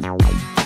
now